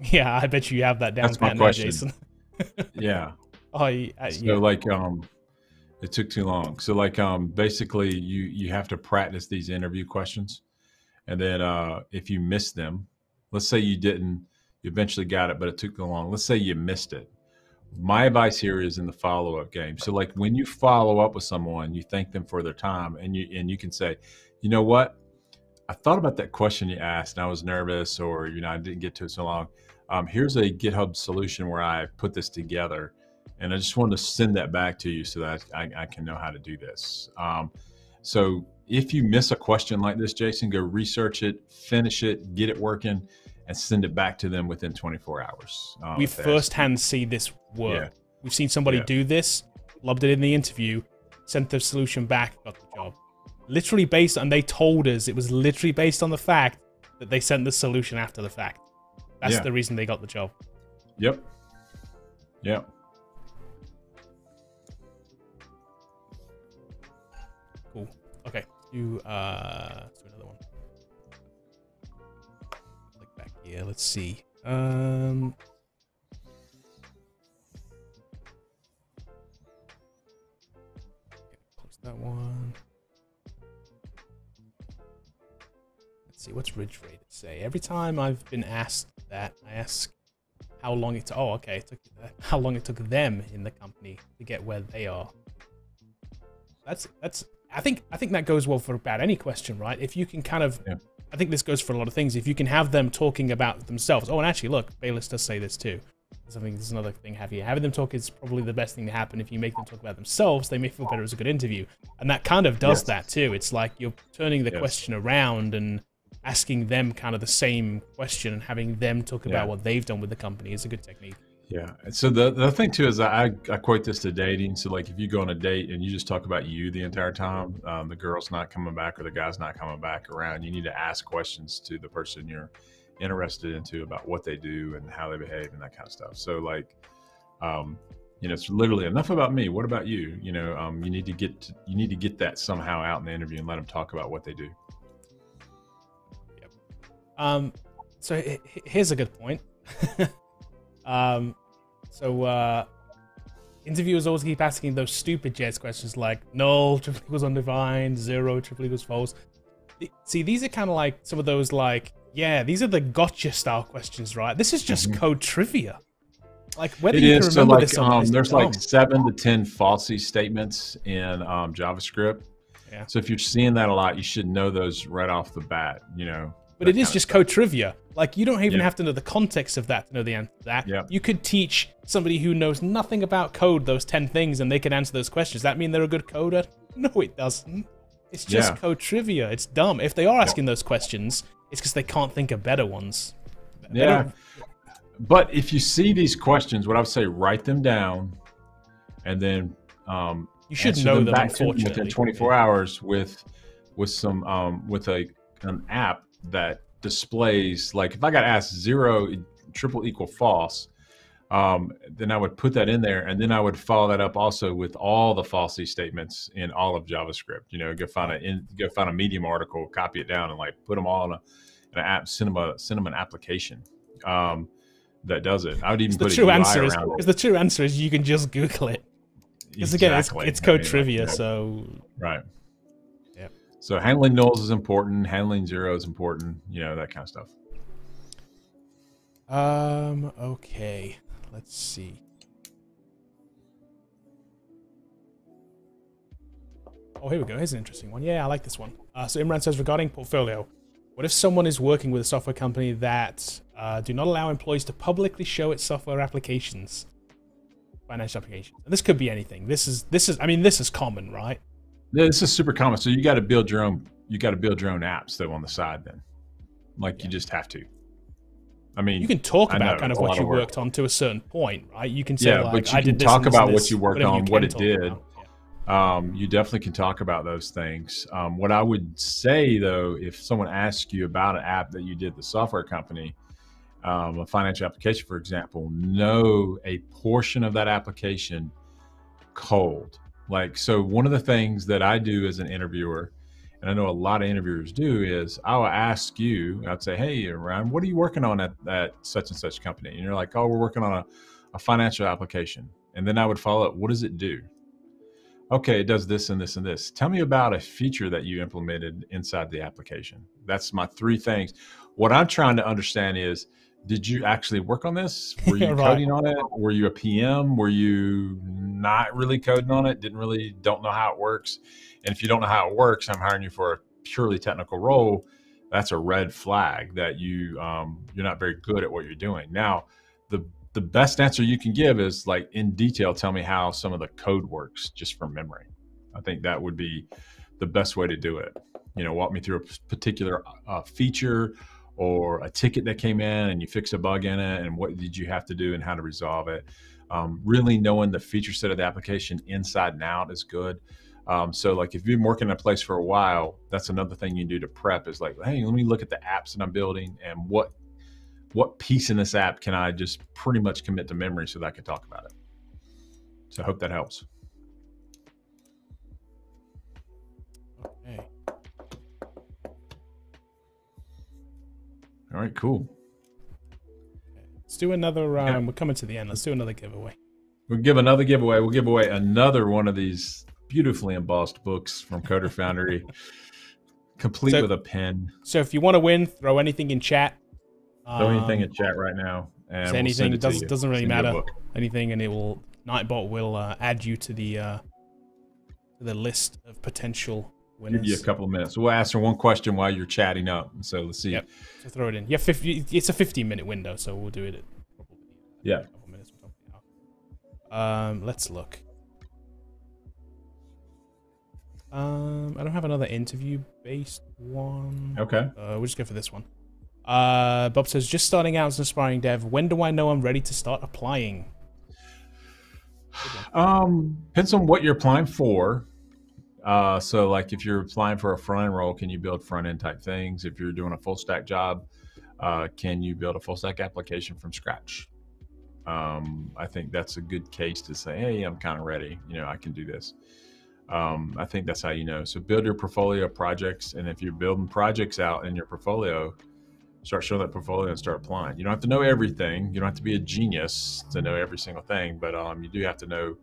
Yeah, I bet you have that down That's my now, question. Jason. [LAUGHS] Yeah. Oh, uh, So yeah. like um it took too long. So like um basically you you have to practice these interview questions. And then uh if you miss them, let's say you didn't you eventually got it but it took too long. Let's say you missed it. My advice here is in the follow-up game. So like when you follow up with someone, you thank them for their time and you and you can say, "You know what? I thought about that question you asked and I was nervous or you know I didn't get to it so long. Um, here's a GitHub solution where I put this together and I just wanted to send that back to you so that I, I can know how to do this. Um, so if you miss a question like this, Jason, go research it, finish it, get it working, and send it back to them within 24 hours. Um, we firsthand see this work. Yeah. We've seen somebody Yeah. do this, loved it in the interview, sent the solution back, got the job. Literally based, and they told us it was literally based on the fact that they sent the solution after the fact. That's Yeah. the reason they got the job. Yep. Yep. Cool. Okay. You uh here. Let's see. Um close that one. Let's see, what's Ridge Rated say? Every time I've been asked that, I ask how long it. Oh, okay. It took uh, [LAUGHS] how long it took them in the company to get where they are. That's that's. I think I think that goes well for about any question, right? If you can kind of, Yeah. I think this goes for a lot of things. If you can have them talking about themselves. Oh, and actually, look, Bayless does say this too. I think this is another thing. Have you having them talk is probably the best thing to happen. If you make them talk about themselves, they may feel better as a good interview, and that kind of does Yes. that too. It's like you're turning the Yes. question around and asking them kind of the same question and having them talk Yeah. about what they've done with the company is a good technique. Yeah. So the, the thing too is I, I quote this to dating. So like if you go on a date and you just talk about you the entire time, um, the girl's not coming back or the guy's not coming back around. You need to ask questions to the person you're interested into about what they do and how they behave and that kind of stuff. So like, um, You know, it's literally enough about me. What about you? You know, um, you need to get to, you need to get that somehow out in the interview and let them talk about what they do. Yep. Um, so here's a good point. [LAUGHS] um, so uh, interviewers always keep asking those stupid jazz questions like null, triple equals undefined, zero, triple equals false. See, these are kind of like some of those like, yeah, these are the gotcha style questions, right? This is just mm-hmm. code trivia. Like whether it you is, can remember so like, um, there's like seven to ten falsy statements in um, JavaScript. Yeah. So if you're seeing that a lot, you should know those right off the bat. You know. But it is just code trivia. Like you don't even yeah. have to know the context of that to know the answer to that. Yeah. You could teach somebody who knows nothing about code those ten things, and they can answer those questions. Does that mean they're a good coder? [LAUGHS] No, it doesn't. It's just yeah. code trivia. It's dumb. If they are asking those questions, it's because they can't think of better ones. Yeah. But if you see these questions, what I would say, write them down, and then um, you should know them, them back within 24 hours with with some um, with a an app that displays like if I got asked zero triple equal false, um, then I would put that in there, and then I would follow that up also with all the falsy statements in all of JavaScript. You know, go find a in, go find a Medium article, copy it down, and like put them all in a in an app, send them send them an application. Um, that does it. I would even put the true answer is because the true answer is you can just Google it. Because exactly. again, it's, it's code I mean, trivia, like, so right. So handling nulls is important. Handling zero is important. You know that kind of stuff. Um. Okay. Let's see. Oh, here we go. Here's an interesting one. Yeah, I like this one. Uh, so Imran says regarding portfolio, what if someone is working with a software company that uh, do not allow employees to publicly show its software applications, financial applications? And this could be anything. This is this is I mean this is common, right? Yeah, this is super common. So you got to build your own. You got to build your own apps though on the side. Then, like yeah. you just have to. I mean, you can talk about kind of what you worked on to a certain point, right? You can say yeah, like, but you I can talk about what you worked on, what it did. About um, you definitely can talk about those things. Um, what I would say though, if someone asks you about an app that you did the software company, um, a financial application, for example, know a portion of that application cold. Like, so one of the things that I do as an interviewer, and I know a lot of interviewers do, is I'll ask you, I'd say, Hey, Ryan, what are you working on at, at such and such company? And you're like, Oh, we're working on a, a financial application. And then I would follow up, what does it do? okay, it does this and this and this. Tell me about a feature that you implemented inside the application. That's my three things. What I'm trying to understand is, did you actually work on this? [LAUGHS] Were you right. coding on it? Were you a PM? Were you not really coding on it? Didn't really don't know how it works? And if you don't know how it works, I'm hiring you for a purely technical role. That's a red flag that you um, you're not very good at what you're doing. Now, the the best answer you can give is like in detail tell me how some of the code works just from memory i think that would be the best way to do it you know walk me through a particular uh, feature or a ticket that came in and you fix a bug in it and what did you have to do and how to resolve it um, really knowing the feature set of the application inside and out is good um, so like if you've been working in a place for a while that's another thing you do to prep is like hey let me look at the apps that i'm building and what what piece in this app can I just pretty much commit to memory so that I can talk about it? So I hope that helps. All right, cool. Let's do another. Um, yeah. We're coming to the end. Let's do another giveaway. We'll give another giveaway. We'll give away another one of these beautifully embossed books from Coder Foundry, [LAUGHS] complete so, with a pen. So if you want to win, throw anything in chat. Throw um, anything in chat right now. And anything we'll does, doesn't really matter. Anything, and it will Nightbot will uh, add you to the uh, to the list of potential winners. Give you a couple of minutes. We'll answer one question while you're chatting up. So let's see. Yep. So throw it in. Yeah, 50, it's a 15 minute window, so we'll do it at probably yeah. a couple minutes. Um, let's look. Um, I don't have another interview based one. Okay. Uh, we'll just go for this one. Uh, Bob says, just starting out as an aspiring dev. When do I know I'm ready to start applying? Um, depends on what you're applying for. Uh, so like if you're applying for a front end role, can you build front end type things? If you're doing a full stack job, uh, can you build a full stack application from scratch? Um, I think that's a good case to say, hey, I'm kind of ready. You know, I can do this. Um, I think that's how you know. So build your portfolio projects, and if you're building projects out in your portfolio, start showing that portfolio and start applying. You don't have to know everything. You don't have to be a genius to know every single thing, but um, you do have to know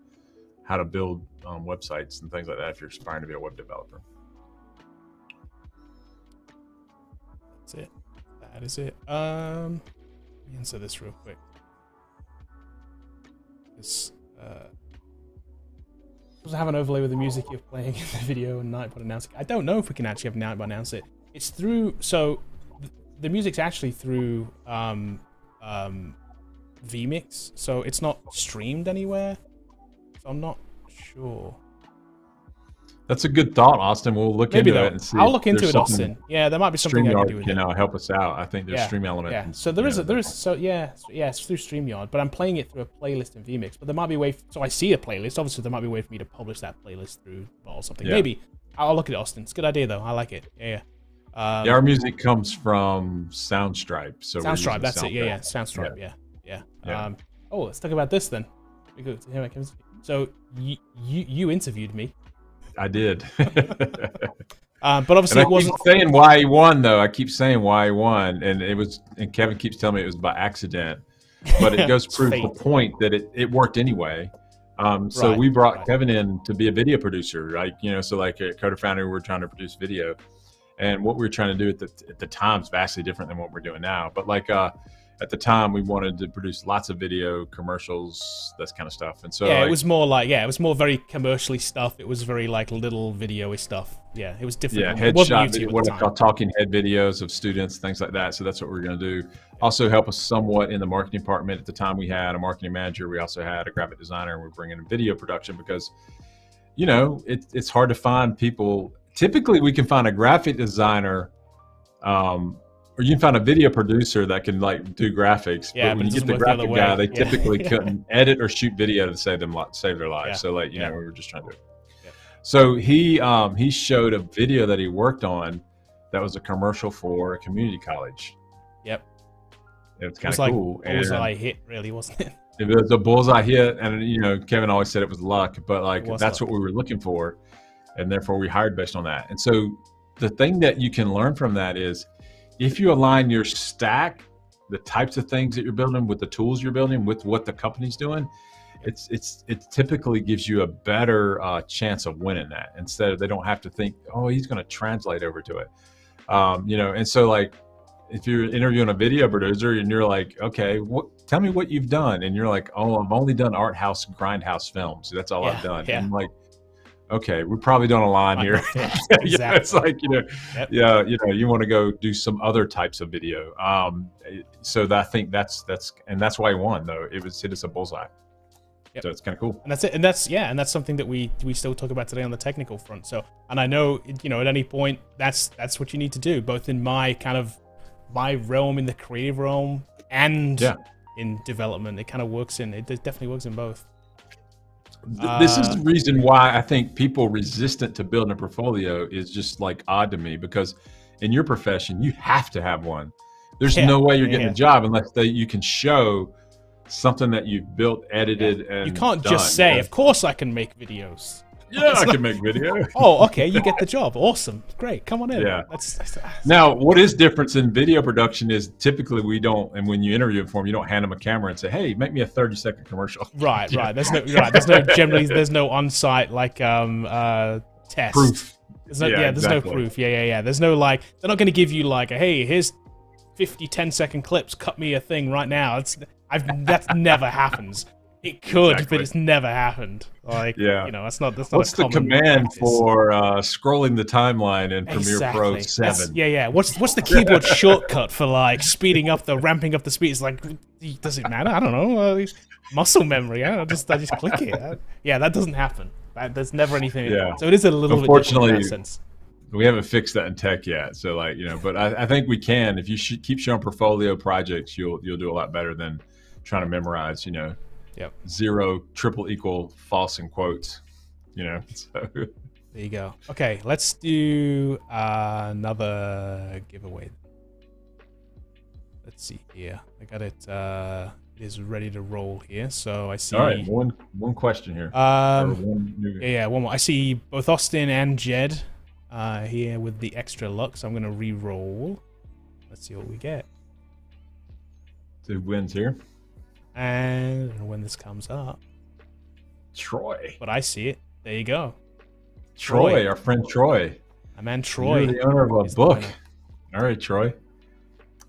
how to build um, websites and things like that if you're aspiring to be a web developer. That's it. That is it. Um, let me answer this real quick. This uh, does it have an overlay with the music you're playing in the video and Nightbot announcing? I don't know if we can actually have Nightbot announce it. It's through so th- the music's actually through um, um, vMix, so it's not streamed anywhere. I'm not sure. That's a good thought, Austin. We'll look Maybe into it and see. I'll look into it, Austin. Yeah, there might be something I can do StreamYard with can it. uh, help us out. I think there's Yeah, stream element. Yeah, so there is a, there is so yeah yeah it's through StreamYard, but I'm playing it through a playlist in vMix. But there might be a way. so I see a playlist. Obviously, there might be a way for me to publish that playlist through or something. Yeah. Maybe I'll look at it, Austin. It's a good idea though. I like it. Yeah. yeah. Um, yeah, our music comes from Soundstripe. So Soundstripe. That's it. Yeah, yeah. Soundstripe. Yeah, yeah. Yeah. Um, oh, let's talk about this then. We go to him, So you you you interviewed me, I did. [LAUGHS] um, but obviously and I it wasn't. keep saying why he won, though. I keep saying why he won, and it was. And Kevin keeps telling me it was by accident, but it [LAUGHS] goes prove the point that it, it worked anyway. Um, so Right, we brought right. Kevin in to be a video producer, like you know, so like at Coder Foundry, we were trying to produce video, and what we were trying to do at the at the time is vastly different than what we're doing now. But like uh, at the time, we wanted to produce lots of video commercials, this kind of stuff, and so yeah, like, it was more like yeah, it was more very commercially stuff. It was very like little video-y stuff. Yeah, it was different. Yeah, headshot, video, what I call talking head videos of students, things like that. So that's what we're going to do. Also, help us somewhat in the marketing department. At the time, we had a marketing manager. We also had a graphic designer, and we're bringing in video production because, you know, it, it's hard to find people. Typically, we can find a graphic designer, um, or you can find a video producer that can like do graphics. Yeah, but when it you get the work the graphic guy, they Yeah. typically [LAUGHS] couldn't edit or shoot video to save them save their lives. Yeah. So like, you Yeah. know, we were just trying to. So he um, he showed a video that he worked on that was a commercial for a community college. Yep. It was kind was of like cool. And bullseye hit, really, wasn't it? [LAUGHS] it was a bullseye hit, and you know, Kevin always said it was luck, but like that's luck. what we were looking for, and therefore we hired based on that. And so the thing that you can learn from that is if you align your stack, the types of things that you're building with the tools you're building with what the company's doing, it's it's it typically gives you a better uh, chance of winning that instead of they don't have to think, oh, he's going to translate over to it, um, you know. And so like if you're interviewing a video producer and you're like, okay, what? Tell me what you've done, and you're like, oh, I've only done art house, grindhouse films. That's all Yeah, I've done. yeah. And I'm like, okay, we probably don't align here. [LAUGHS] fit. [LAUGHS] you know, it's like you know, Yep. yeah, you know, you want to go do some other types of video. Um, so that, I think that's that's and that's why he won though. It was hit us a bullseye. Yep. So it's kind of cool. and that's it and that's yeah and that's something that we we still talk about today on the technical front so and i know you know at any point that's that's what you need to do both in my kind of my realm in the creative realm and Yeah. in development it kind of works in it definitely works in both Th- this is Uh, the reason why I think people resistant to building a portfolio is just like odd to me because in your profession you have to have one. There's Yeah, no way you're getting yeah. a job unless they, you can show something that you've built, edited, and you can't done. just say Yeah, of course i can make videos yeah I can make video. [LAUGHS] oh okay you get the job awesome great come on in Yeah. that's, that's Now, what is difference in video production is typically we don't, and when you interview for them, you don't hand them a camera and say, "Hey, make me a 30 second commercial." [LAUGHS] right right there's no [LAUGHS] right there's no generally there's no on-site like um uh test Proof. There's no, Yeah, yeah, there's exactly. no proof. Yeah, yeah, yeah. There's no like, they're not going to give you like, a, hey, here's 50 10 second clips. Cut me a thing right now. It's, I've that's never happens. It could, Exactly. but it's never happened. Like, Yeah. you know, that's not that's not. What's a the command practice. for uh, scrolling the timeline in Premiere Pro Exactly. That's- 7? Yeah, yeah. What's what's the keyboard [LAUGHS] shortcut for like speeding up the ramping up the speed? It's like, does it matter? I don't know. Uh, muscle memory. I just I just click it. Uh, yeah, that doesn't happen. That, there's never anything. Yeah. So it is a little bit different in Unfortunately, that sense. we haven't fixed that in tech yet so like you know but i, I think we can if you sh- keep showing portfolio projects you'll you'll do a lot better than trying to memorize you know Yep. zero triple equal false in quotes you know [LAUGHS] so There you go. Okay, let's do uh, another giveaway. Let's see here. I got it. Uh, is ready to roll here. So I see. All right, one one question here. Um, one new- yeah, yeah, one more. I see both Austin and Jed uh, here with the extra luck. So I'm gonna re-roll. Let's see what we get. two wins here. And I don't know when this comes up, Troy. but I see it. There you go. Troy, Troy. our friend Troy. My man Troy. You're the owner of a book. All right, Troy.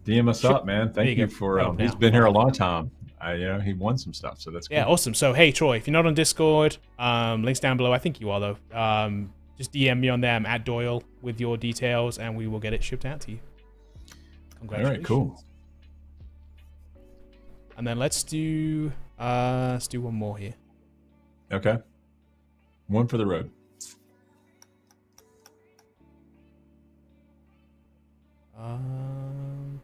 DM us Sure. up, man. There you Thank you, for. Um, he's been here a long time. I, you know, he won some stuff, so that's Yeah, awesome. So, hey, Troy, if you're not on Discord, um, links down below. I think you are, though. Um, just DM me on there. I'm at Doyle with your details, and we will get it shipped out to you. All Congratulations. right, cool. And then let's do uh, let's do one more here. Okay, one for the road. Um,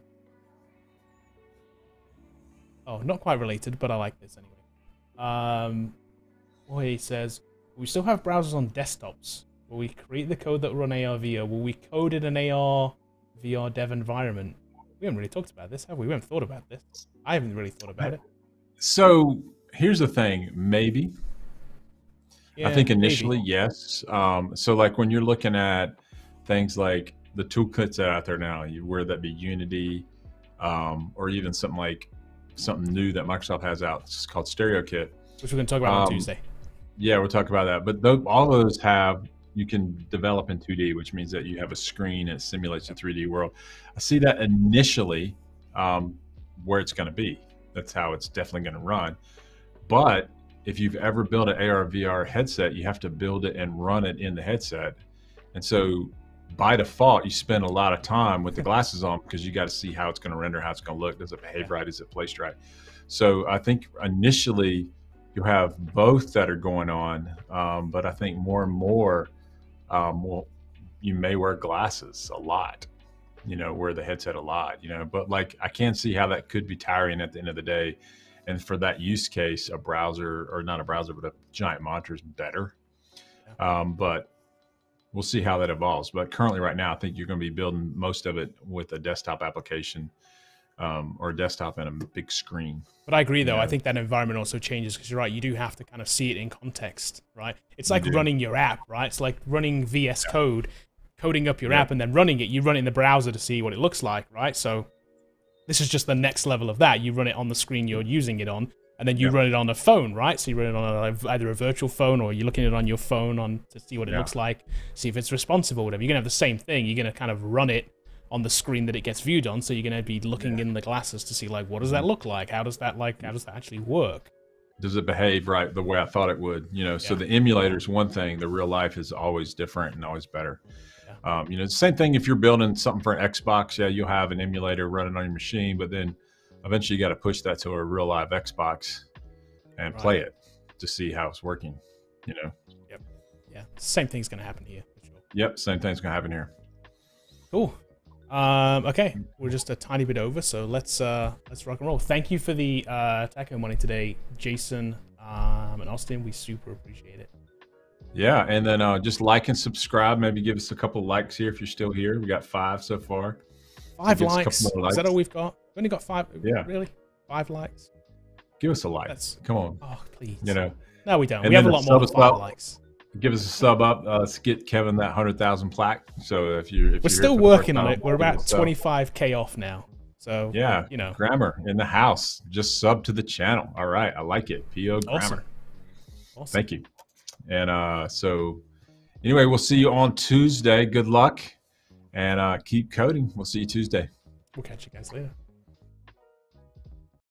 oh, not quite related, but I like this anyway. Um, boy, he says we still have browsers on desktops. Will we create the code that will run AR VR? Will we code in an AR VR dev environment? We haven't really talked about this, have we? We haven't thought about this. I haven't really thought about it. So here's the thing. Maybe I think Yeah, maybe. initially, yes. Um, so like when you're looking at things like the toolkits that are out there now, you whether that be Unity, um, or even something like something new that Microsoft has out, it's called StereoKit. which we're going to talk about on um, Tuesday. Yeah, we'll talk about that. But tho- all of those have you can develop in 2D, which means that you have a screen that simulates a 3D world. I see that initially um, where it's going to be. That's how it's definitely going to run. But if you've ever built an AR VR headset, you have to build it and run it in the headset. And so by default, you spend a lot of time with the glasses on because you got to see how it's going to render, how it's going to look. Does it behave right? Is it placed right? So I think initially you have both that are going on, um, but I think more and more, um, well, you may wear glasses a lot, you know, wear the headset a lot, you know, but like I can't see how that could be tiring at the end of the day. And for that use case, a browser or not a browser, but a giant monitor is better. Um, but we'll see how that evolves. But currently, right now, I think you're going to be building most of it with a desktop application um, or a desktop and a big screen. But I agree, though. I think that environment also changes because you're right. You do have to kind of see it in context, right? It's You like do. running your app, right? It's like running VS Yeah. Code, coding up your Yeah. app and then running it. You run it in the browser to see what it looks like, right? So this is just the next level of that. You run it on the screen you're using it on, and then you Yeah. run it on a phone, right? So you run it on a, either a virtual phone or you're looking at it on your phone on to see what it Yeah. looks like, see if it's responsive or whatever. You're gonna have the same thing. You're gonna kind of run it on the screen that it gets viewed on. So you're gonna be looking in the glasses to see like what does that Mm-hmm. look like? How does that like how does that actually work? does it behave right the way I thought it would? You know, so the emulator is one thing. The real life is always different and always better. Um, you know, the same thing if you're building something for an Xbox. Yeah, you'll have an emulator running on your machine, but then eventually you got to push that to a real live Xbox and Right. play it to see how it's working. You know, Yep. Yeah, same thing's gonna happen here. Yep, same thing's gonna happen here. Cool. Um, okay, we're just a tiny bit over, so let's uh, let's rock and roll. Thank you for the uh, taco money today, Jason um, and Austin. We super appreciate it. Yeah, and then uh, just like and subscribe. Maybe give us a couple likes here if you're still here. We got five so far. Five likes. couple Is that all we've got? We only got five. Yeah. Really? Five likes? Give us a like. That's Come on, oh please. you know. No, we don't. And we have a lot more than five likes. Give us a sub up. Uh, let's get Kevin that hundred thousand plaque. So if you, if We're still for the first working on it. We're about 25k off now. So Yeah, you know, grammar in the house. Just sub to the channel. All right, I like it. Po grammar. awesome. Awesome. Thank you. And uh, so, anyway, we'll see you on Tuesday. Good luck, and uh, keep coding. We'll see you Tuesday. We'll catch you guys later.